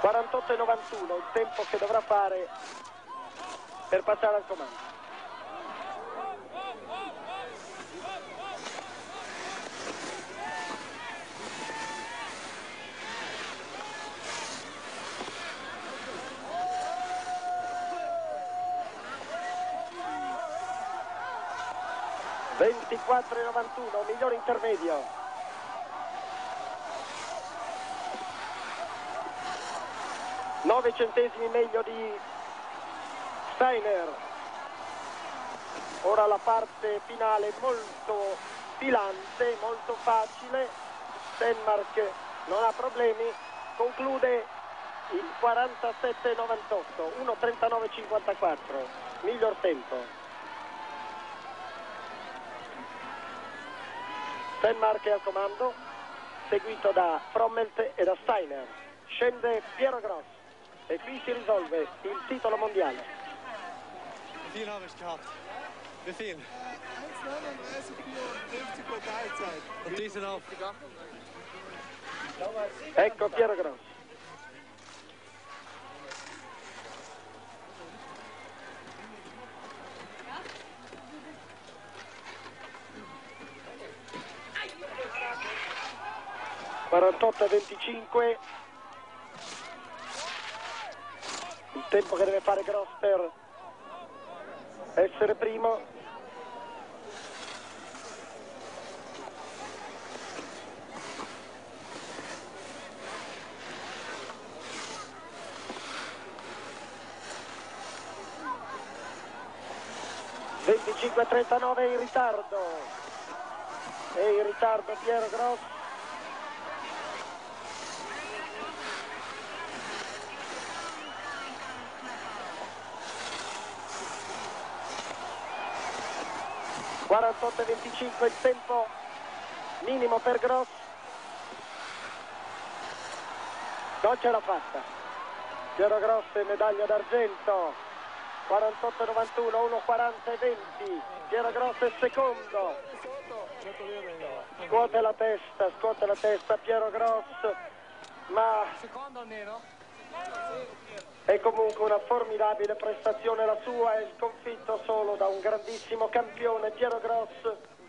48 e 91 il tempo che dovrà fare per passare al comando. Ventiquattro e 91, miglior intermedio. 9 centesimi meglio di Steiner. Ora la parte finale molto filante, molto facile. Denmark non ha problemi, conclude il 47-98, 1.39-54, miglior tempo. Denmark è al comando, seguito da Frommelt e da Steiner. Scende Piero Gross e qui si risolve il titolo mondiale. Viel habe ich gehabt? Wie viel? 1,39,54 bei der Halbzeit. Und auch? Ecco Piero Grossi. Quarantotto a 25 il tempo che deve fare Gross per essere primo. Venticinque trentanove in ritardo. E in ritardo Piero Gross 48 25 il tempo minimo per Gross. Non ce l'ha fatta. Piero Gross medaglia d'argento. 48 91 1 40 20 Piero Gross è secondo. Scuote la testa scuote la testa Piero Gross. Ma? È comunque una formidabile prestazione la sua, è sconfitto solo da un grandissimo campione Piero Gross